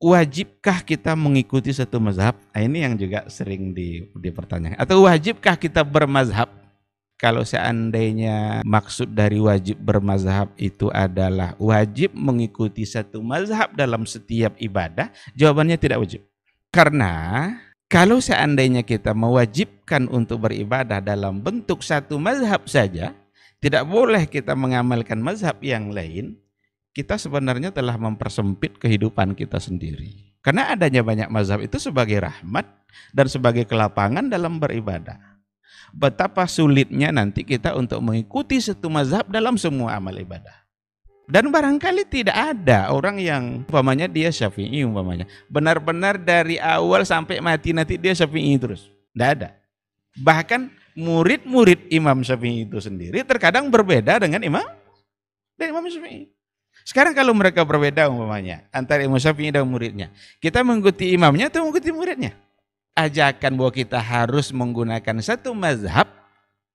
wajibkah kita mengikuti satu mazhab? Nah, ini yang juga sering di, dipertanyakan. Atau wajibkah kita bermazhab? Kalau seandainya maksud dari wajib bermazhab itu adalah wajib mengikuti satu mazhab dalam setiap ibadah, jawabannya tidak wajib. Karena kalau seandainya kita mewajibkan untuk beribadah dalam bentuk satu mazhab saja, tidak boleh kita mengamalkan mazhab yang lain, kita sebenarnya telah mempersempit kehidupan kita sendiri. Karena adanya banyak mazhab itu sebagai rahmat dan sebagai kelapangan dalam beribadah betapa sulitnya nanti kita untuk mengikuti satu mazhab dalam semua amal ibadah. Dan barangkali tidak ada orang yang umpamanya dia syafi'i umpamanya. Benar-benar dari awal sampai mati nanti dia syafi'i terus. Tidak ada. Bahkan murid-murid Imam Syafi'i itu sendiri terkadang berbeda dengan Imam dan Imam Syafi'i. Sekarang kalau mereka berbeda umpamanya antara Imam Syafi'i dan muridnya, kita mengikuti imamnya atau mengikuti muridnya? ajakan bahwa kita harus menggunakan satu mazhab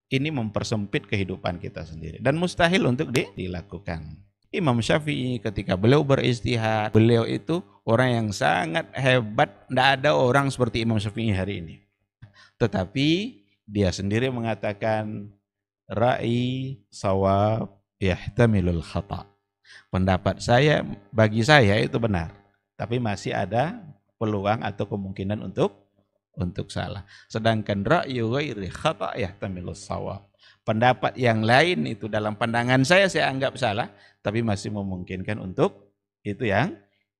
ini mempersempit kehidupan kita sendiri dan mustahil untuk dilakukan. Imam Syafi'i ketika beliau beristihad, beliau itu orang yang sangat hebat, tidak ada orang seperti Imam Syafi'i hari ini. Tetapi dia sendiri mengatakan ra'i sawab yahtamilul khata. Pendapat saya bagi saya itu benar, tapi masih ada peluang atau kemungkinan untuk untuk salah. Sedangkan ra'yu ghairi khata' yahtamilus sawab. Pendapat yang lain itu dalam pandangan saya saya anggap salah, tapi masih memungkinkan untuk itu yang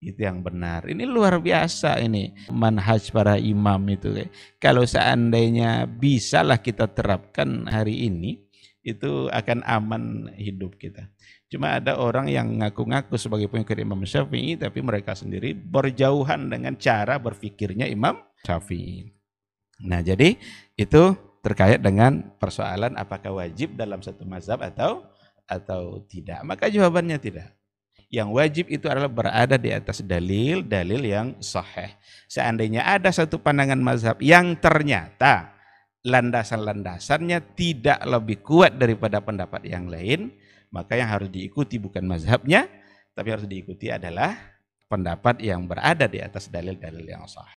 itu yang benar. Ini luar biasa ini manhaj para imam itu. Kalau seandainya bisalah kita terapkan hari ini, itu akan aman hidup kita. Cuma ada orang yang ngaku-ngaku sebagai pengikut Imam Syafi'i, tapi mereka sendiri berjauhan dengan cara berfikirnya Imam Syafi'i. Nah, jadi itu terkait dengan persoalan apakah wajib dalam satu mazhab atau atau tidak. Maka jawabannya tidak. Yang wajib itu adalah berada di atas dalil-dalil yang sahih. Seandainya ada satu pandangan mazhab yang ternyata landasan-landasannya tidak lebih kuat daripada pendapat yang lain, maka yang harus diikuti bukan mazhabnya, tapi harus diikuti adalah pendapat yang berada di atas dalil-dalil yang sah.